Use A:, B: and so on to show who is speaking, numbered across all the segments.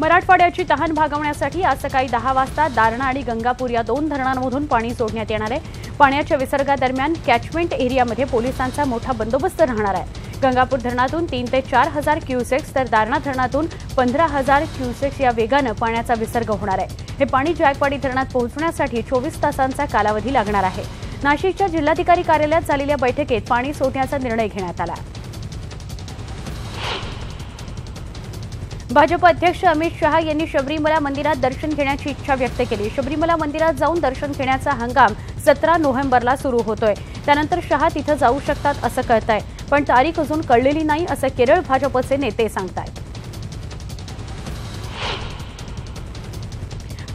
A: मराठवाड्याची तहान भागवण्यासाठी आज सकाळी दहा वाजता दारणा आणि गंगापूर या दोन धरणांमधून पाणी सोडण्यात येणार आहे. पाण्याच्या विसर्गादरम्यान कॅचमेंट एरियामध्ये पोलिसांचा मोठा बंदोबस्त राहणार आहे. गंगापूर धरणातून तीन ते चार हजार क्युसेक्स तर दारणा धरणातून पंधरा हजार क्युसेक्स या वेगानं पाण्याचा विसर्ग होणार आहे. हे पाणी जायकवाडी धरणात पोहोचण्यासाठी चोवीस तासांचा कालावधी लागणार आहे. नाशिकच्या जिल्हाधिकारी कार्यालयात झालेल्या बैठकीत पाणी सोडण्याचा निर्णय घेण्यात आला. भाजप अध्यक्ष अमित शहा यांनी शबरीमला मंदिरात दर्शन घेण्याची इच्छा व्यक्त केली. शबरीमला मंदिरात जाऊन दर्शन घेण्याचा हंगाम सतरा नोव्हेंबरला सुरू होतोय. त्यानंतर शहा तिथं जाऊ शकतात असं कळतंय. पण तारीख अजून कळलेली नाही असं केरळ भाजपचे नेते सांगतायत.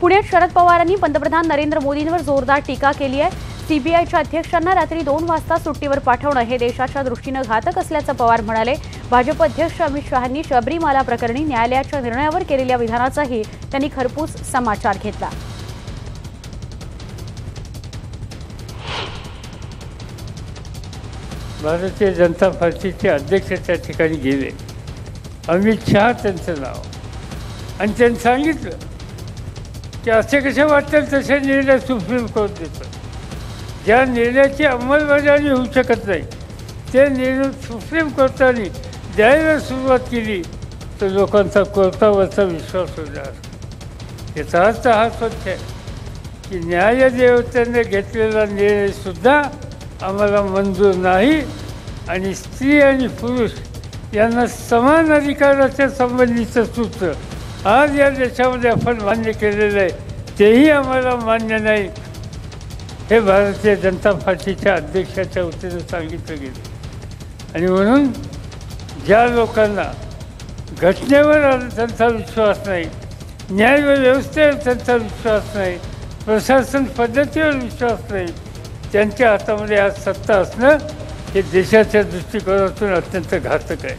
A: पुण्यात शरद पवारांनी पंतप्रधान नरेंद्र मोदींवर जोरदार टीका केली आहे. सीबीआयच्या अध्यक्षांना रात्री दोन वाजता सुट्टीवर पाठवणं हे देशाच्या दृष्टीनं घातक असल्याचं पवार म्हणाले. भाजप अध्यक्ष अमित शहांनी शबरीमाला प्रकरणी न्यायालयाच्या निर्णयावर केलेल्या विधानाचाही त्यांनी खरपूस समाचार घेतला.
B: भारतीय जनता पार्टीचे अध्यक्ष त्या ठिकाणी गेले. अमित शहा त्यांचं नाव. आणि त्यांनी सांगितलं की असे कसे वाटतील तसे निर्णय सुप्रीम कोर्ट देतं ज्या निर्णयाची अंमलबजावणी होऊ शकत नाही ते निर्णय सुप्रीम कोर्टाने द्यायला सुरुवात केली तर लोकांचा कोर्टावरचा विश्वास होणार याचा अर्थ हा स्वच्छ आहे की न्यायदेवतेने घेतलेला निर्णयसुद्धा आम्हाला मंजूर नाही आणि स्त्री आणि पुरुष यांना समान अधिकाराच्या संबंधीचं सूत्र आज या देशामध्ये आपण मान्य केलेलं आहे तेही आम्हाला मान्य नाही. हे भारतीय जनता पार्टीच्या अध्यक्षाच्या वतीनं सांगितलं गेलं. आणि म्हणून ज्या लोकांना घटनेवर त्यांचा विश्वास नाही न्याय व्यवस्थेवर त्यांचा विश्वास नाही प्रशासन पद्धतीवर विश्वास नाही त्यांच्या हातामध्ये आज सत्ता असणं हे देशाच्या दृष्टिकोनातून अत्यंत घातक आहे.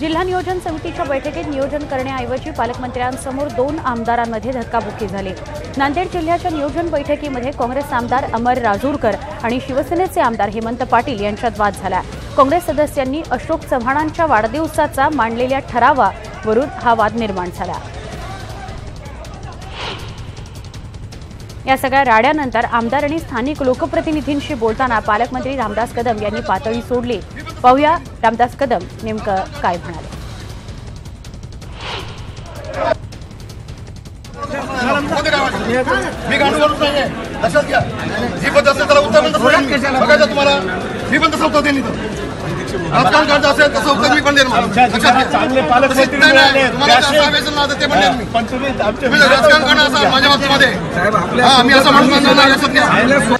A: जिल्हा नियोजन समितीच्या बैठकीत नियोजन करण्याऐवजी पालकमंत्र्यांसमोर दोन आमदारांमध्ये धक्काबुक्की झाली. नांदेड जिल्ह्याच्या नियोजन बैठकीमध्ये काँग्रेस आमदार अमर राजूरकर आणि शिवसेनेचे आमदार हेमंत पाटील यांच्यात वाद झाला. काँग्रेस सदस्यांनी अशोक चव्हाणांच्या वाढदिवसाचा मांडलेल्या ठरावावरून हा वाद निर्माण झाला. या सगळ्या राड्यानंतर आमदार आणि स्थानिक लोकप्रतिनिधींशी बोलताना पालकमंत्री रामदास कदम यांनी पातळी सोडली. पाहूया रामदास कदम नेमकं काय म्हणाले.
C: मी गांडू बोलत नाहीये. लक्षात घ्या. जी पद्धत असेल त्याला उत्तर पण तसं देईन मी. बघायचं तुम्हाला मी पण तसं उत्तर देईन राजकारण करायचं असेल तसं उत्तर मी पण देईन.
D: चांगले पालकमंत्री
C: असं ते पण मी.
D: तुम्ही
C: राजकारण करणार असाल माझ्या बाबतीमध्ये हा मी असं लक्षात घ्या.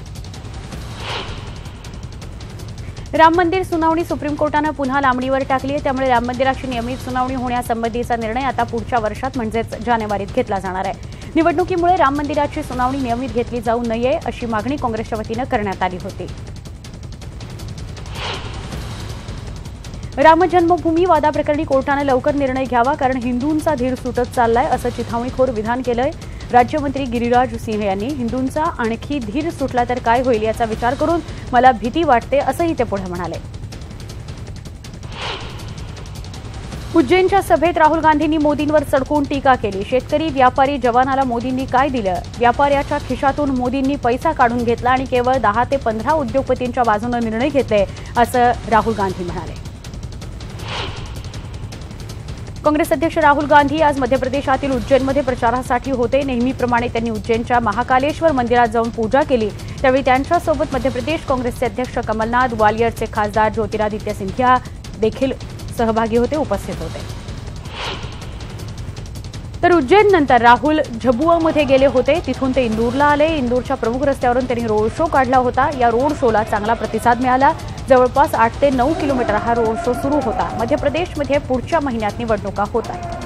A: राम मंदिर सुनावणी सुप्रीम कोर्टानं पुन्हा लांबणीवर टाकली आहे. त्यामुळे राम मंदिराची नियमित सुनावणी होण्यासंबंधीचा निर्णय आता पुढच्या वर्षात म्हणजेच जानेवारीत घेतला जाणार आहे. निवडणुकीमुळे राम मंदिराची सुनावणी नियमित घेतली जाऊ नये अशी मागणी काँग्रेसच्या वतीनं करण्यात आली होती. राम जन्मभूमी वादाप्रकरणी कोर्टानं लवकर निर्णय घ्यावा कारण हिंदूंचा धीर सुटत चाललाय असं चिथावणीखोर विधान केलंय राज्यमंत्री गिरिराज सिंह यांनी. हिंदूंचा आणखी धीर सुटला तर काय होईल याचा विचार करून मला भीती वाटते असंही ते पुढे म्हणाले. उज्जैनच्या सभेत राहुल गांधींनी मोदींवर सडकून टीका केली. शेतकरी व्यापारी जवानाला मोदींनी काय दिलं? व्यापाऱ्याच्या खिशातून मोदींनी पैसा काढून घेतला आणि केवळ दहा ते पंधरा उद्योगपतींच्या बाजूनं निर्णय घेतले असं राहुल गांधी म्हणाले. काँग्रेस अध्यक्ष राहुल गांधी आज मध्य प्रदेशातील उज्जैनमध्ये प्रचारासाठी होते. नेहमीप्रमाणे त्यांनी उज्जैनच्या महाकालेश्वर मंदिरात जाऊन पूजा केली. त्यावेळी त्यांच्यासोबत मध्य प्रदेश काँग्रेसचे अध्यक्ष कमलनाथ ग्वालियरचे खासदार ज्योतिरादित्य सिंधिया देखील सहभागी होते उपस्थित होते. तर उज्जैन नंतर राहुल झबुआमध्ये गेले होते. तिथून ते इंदूरला आले. इंदूरच्या प्रमुख रस्त्यावरून त्यांनी रोड शो काढला होता. या रोड शोला चांगला प्रतिसाद मिळाला. जवळपास आठ ते नऊ किलोमीटर हा रोड शो सुरू होता. मध्य प्रदेशमध्ये पुढच्या महिन्यात निवडणुका होत आहेत.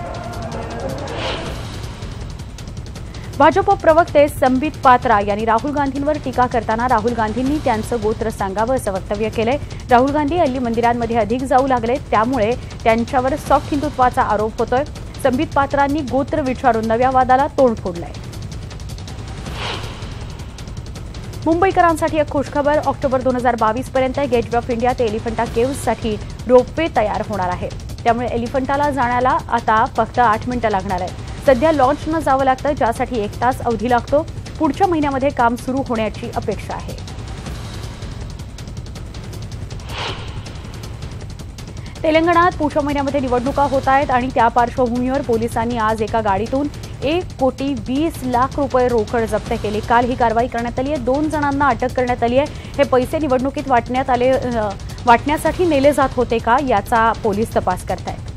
A: भाजप प्रवक्ते संबित पात्रा यांनी राहुल गांधींवर टीका करताना राहुल गांधींनी त्यांचं गोत्र सांगावं असं वक्तव्य केलंय. राहुल गांधी हल्ली मंदिरांमध्ये अधिक जाऊ लागले त्यामुळे त्यांच्यावर सॉफ्ट हिंदुत्वाचा आरोप होतोय. संबित पात्रांनी गोत्र विचारून नव्या वादाला तोंड फोडलंय. मुंबईकरांसाठी एक खुशखबर. ऑक्टोबर दोन हजार बावीस पर्यंत गेटवे ऑफ इंडिया ते एलिफंटा केव्हसाठी रोपवे तयार होणार आहे. त्यामुळे एलिफंटाला जाण्याला आता फक्त आठ मिनिटं लागणार आहे सध्या लॉन्चनं जावं लागतं ज्यासाठी एक तास अवधी लागतो. पुढच्या महिन्यामध्ये काम सुरू होण्याची अपेक्षा आहे. तेलंगणात पुढच्या महिन्यामध्ये निवडणुका होत आहेत आणि त्या पार्श्वभूमीवर पोलिसांनी आज एका गाडीतून एक कोटी वीस लाख रुपये रोकड जप्त केली. काल ही कारवाई करण्यात आली आहे. दोन जणांना अटक करण्यात आली आहे. हे पैसे निवडणुकीत वाटण्यात आले वाटण्यासाठी नेले जात होते का याचा पोलीस तपास करतायत.